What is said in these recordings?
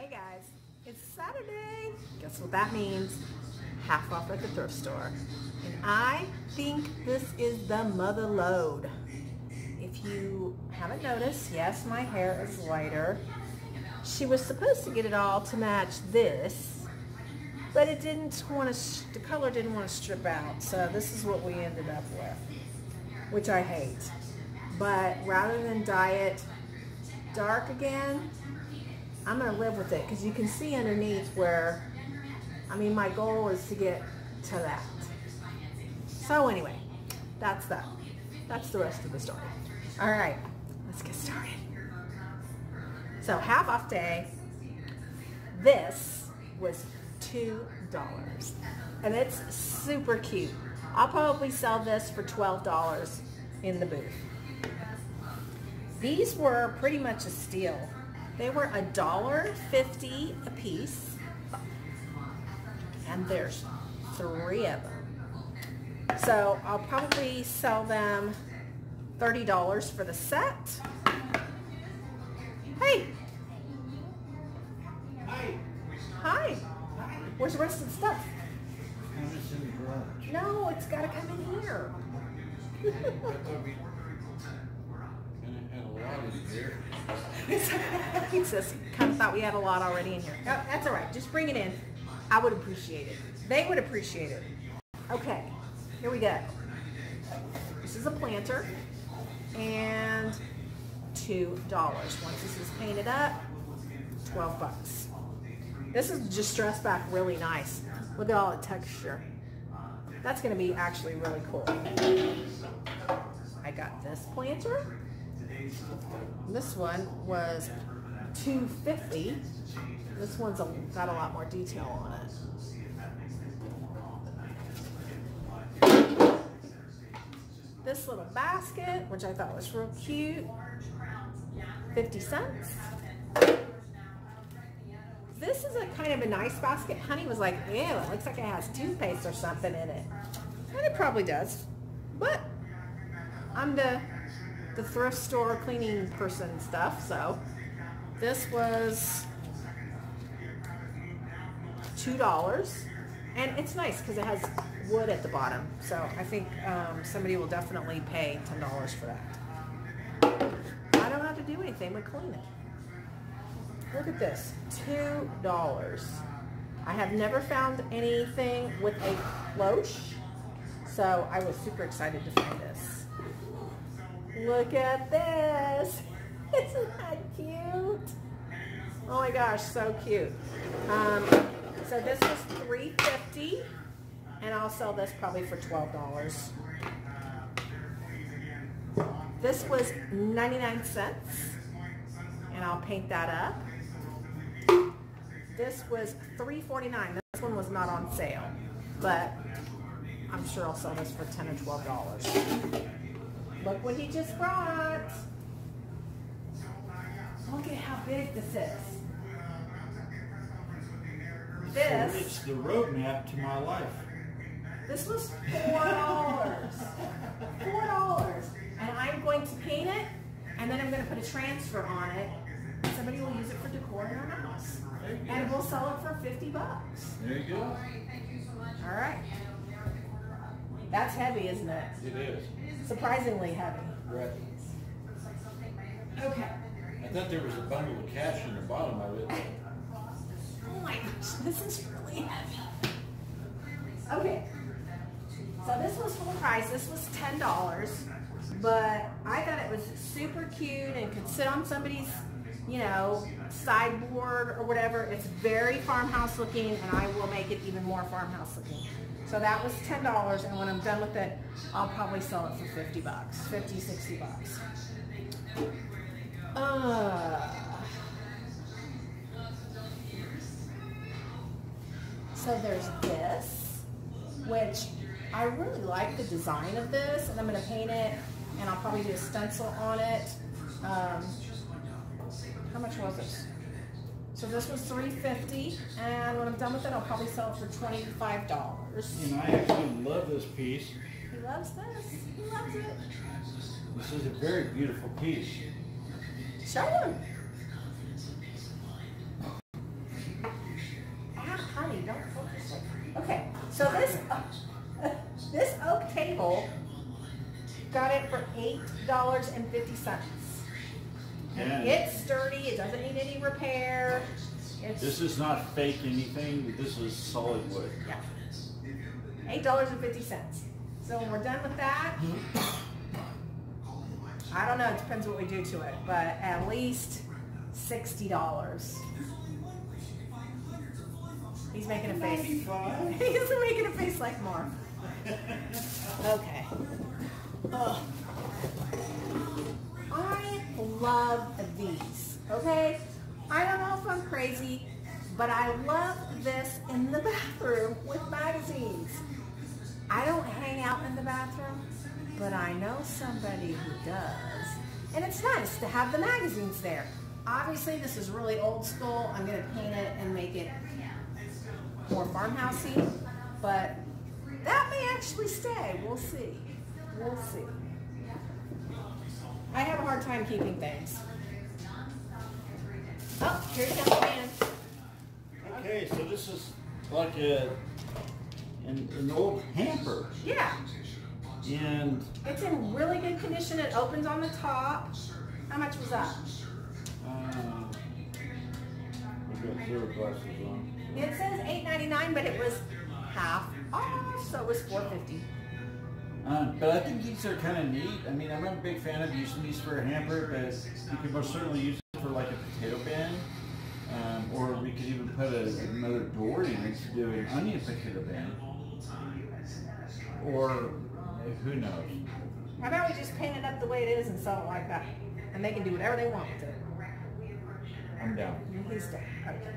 Hey guys, it's Saturday. Guess what that means? Half off at the thrift store. And I think this is the mother load. If you haven't noticed, yes, my hair is lighter. She was supposed to get it all to match this, but it didn't want to, the color didn't want to strip out. So this is what we ended up with, which I hate. But rather than dye it dark again, I'm going to live with it because you can see underneath where, I mean, my goal is to get to that. So anyway, that's that. That's the rest of the story. All right, let's get started. So half off day, this was $2 and it's super cute. I'll probably sell this for $12 in the booth. These were pretty much a steal. They were a dollar fifty a piece, and there's three of them. So I'll probably sell them $30 for the set. Hey. Hi. Hi. Where's the rest of the stuff? It's in the garage. No, it's got to come in here. Says, kind of thought we had a lot already in here. Oh, that's all right. Just bring it in. I would appreciate it. They would appreciate it. Okay, here we go. This is a planter and $2. Once this is painted up, 12 bucks. This is just dressed back really nice. Look at all the texture. That's gonna be actually really cool. I got this planter. This one was 250. This one's a, got a lot more detail on it. This little basket, which I thought was real cute, 50 cents. This is a kind of a nice basket. Honey was like, ew, it looks like it has toothpaste or something in it. And it probably does. But I'm the the thrift store cleaning person stuff. So this was two dollars, and it's nice because it has wood at the bottom. So I think um, somebody will definitely pay ten dollars for that. I don't have to do anything but clean it. Look at this, two dollars. I have never found anything with a cloche, so I was super excited to find this. Look at this. Isn't that cute? Oh my gosh, so cute. Um, so this was $3.50 and I'll sell this probably for $12. This was 99 cents and I'll paint that up. This was $3.49. This one was not on sale, but I'm sure I'll sell this for 10 or $12. Look what he just brought. Look at how big this is. So This, it's the roadmap to my life. this was four dollars. Four dollars. And I'm going to paint it, and then I'm going to put a transfer on it. Somebody will use it for decor in our house. And we'll sell it for 50 bucks. There you go. All right. That's heavy, isn't it? It is. Surprisingly heavy. Right. Okay. I thought there was a bundle of cash in the bottom of it. Oh my gosh, this is really heavy. Okay, so this was full price. This was ten dollars, but I thought it was super cute and could sit on somebody's, you know, sideboard or whatever. It's very farmhouse looking, and I will make it even more farmhouse looking. So that was ten dollars, and when I'm done with it, I'll probably sell it for fifty bucks, 50, 60 bucks. Uh, So there's this, which I really like the design of this, and I'm gonna paint it, and I'll probably do a stencil on it. Um, how much was it? So this was three fifty, and when I'm done with it, I'll probably sell it for twenty five dollars. And I actually love this piece. He loves this. He loves it. This is a very beautiful piece. Show him. Ah, honey don't focus Okay, so this uh, this oak table got it for eight dollars and fifty cents. And It's sturdy. It doesn't need any repair. It's this is not fake anything. This is solid wood. yeah, eight dollars and fifty cents. So when we're done with that, I don't know. It depends what we do to it, but at least sixty dollars. He's making a face. He's making a face like Mark. Okay. Ugh. Love these, okay? I don't know if I'm crazy, but I love this in the bathroom with magazines. I don't hang out in the bathroom, but I know somebody who does. And it's nice to have the magazines there. Obviously, this is really old school. I'm gonna paint it and make it more farmhousey, but that may actually stay. We'll see. We'll see. I have a hard time keeping things. Oh, here comes the man. Okay, so this is like a an, an old hamper, Yeah, and it's in really good condition. It opens on the top. How much was that? uh, I've got zero glasses on. It says $8.99, but it was half off, so it was $4.50. Uh, but I think these are kind of neat. I mean, I'm not a big fan of using these for a hamper, but you could most certainly use it for like a potato bin. Um, or we could even put a, another door in it to do an onion potato bin. Or who knows? How about we just paint it up the way it is and sell it like that? And they can do whatever they want with it. I'm down. He's done. Okay.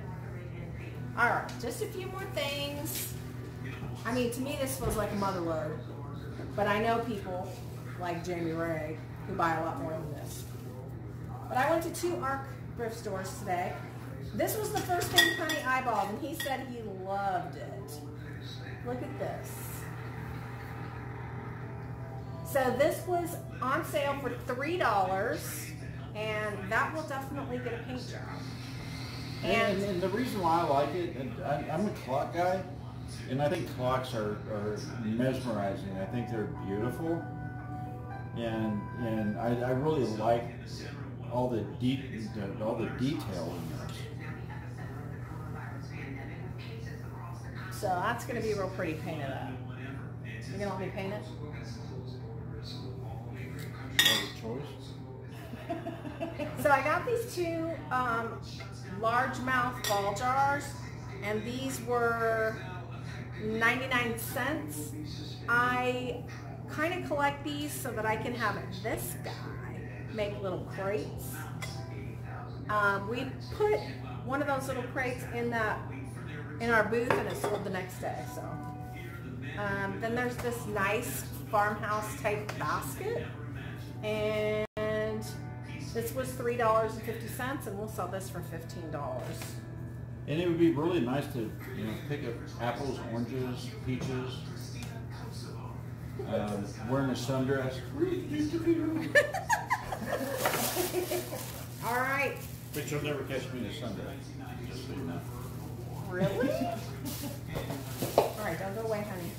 All right, just a few more things. I mean, to me, this feels like a mother load, but I know people like Jamie Ray who buy a lot more than this. But I went to two ARC thrift stores today. This was the first thing Honey eyeballed, and he said he loved it. Look at this. So this was on sale for three dollars, and that will definitely get a paint job. And, And and the reason why I like it, I'm a clock guy, and I think clocks are, are mesmerizing. I think they're beautiful, and and I, I really like all the deep, the, all the detail in those. So that's gonna be real pretty painted up. You gonna let me paint it? So I got these two um, largemouth ball jars, and these were 99 cents. I kind of collect these so that I can have this guy make little crates. Um, we put one of those little crates in that in our booth, and it sold the next day. So um, then there's this nice farmhouse type basket, and this was three dollars and we'll sell this for fifteen dollars. And it would be really nice to, you know, pick up apples, oranges, peaches. Um, wearing a sundress. All right, But you'll never catch me in a sundress, just so you know. really? All right, don't go away, honey.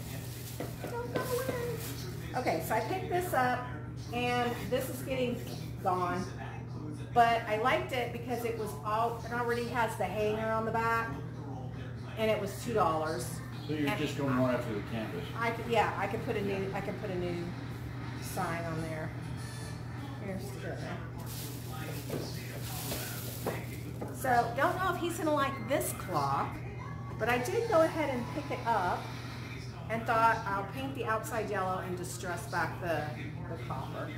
Don't go away. Okay, so I picked this up, and this is getting gone. But I liked it because it was all, it already has the hanger on the back, and it was two dollars. So you're just going one after the canvas. I could, yeah, I could put a new, I could put a new sign on there. Here's the. So don't know if he's gonna like this clock, but I did go ahead and pick it up and thought I'll paint the outside yellow and distress back the, the copper.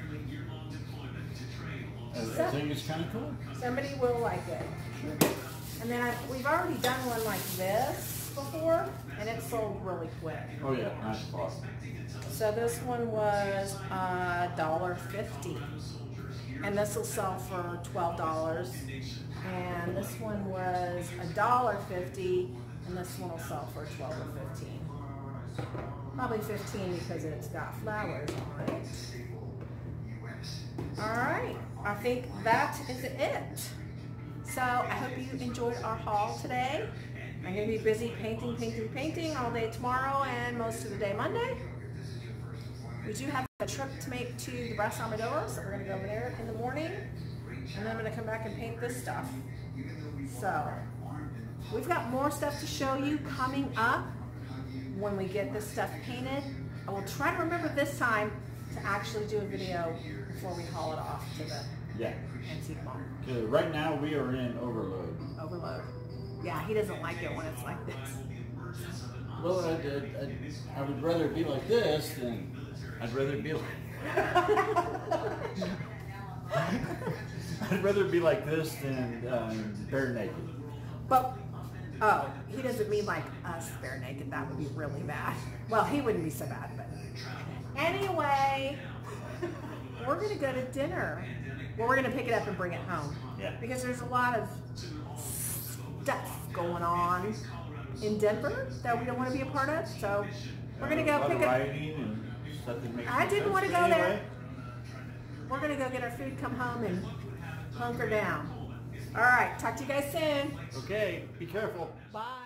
I, think it's kind of cool. Somebody will like it. And then I, we've already done one like this before, and it sold really quick. Oh yeah, nice clock. So this one was a dollar fifty, and this will sell for twelve dollars. And this one was a dollar fifty, and this one will sell for twelve or fifteen. Probably fifteen because it's got flowers on it. All right, I think that is it. So I hope you enjoyed our haul today. I'm gonna be busy painting, painting, painting all day tomorrow and most of the day Monday. we do have a trip to make to the Brass Armadillo, so we're gonna go over there in the morning, and then I'm gonna come back and paint this stuff. So, we've got more stuff to show you coming up when we get this stuff painted. I will try to remember this time to actually do a video before we haul it off to the Yeah. antique mall. 'Cause right now we are in overload. Overload. Yeah, he doesn't like it when it's like this. Well, I, I, I, I would rather be like this than I'd rather be like. I'd rather be like this than um, bare naked. But, oh, he doesn't mean like us bare naked. That would be really bad. Well, he wouldn't be so bad, but anyway, we're gonna go to dinner. Well, we're gonna pick it up and bring it home. Yeah. Because there's a lot of stuff going on in Denver that we don't want to be a part of. So we're gonna go pick up. writing and stuff that makes I didn't wanna but go there. We're gonna go get our food, come home, and hunker down. All right. Talk to you guys soon. Okay, be careful. Bye.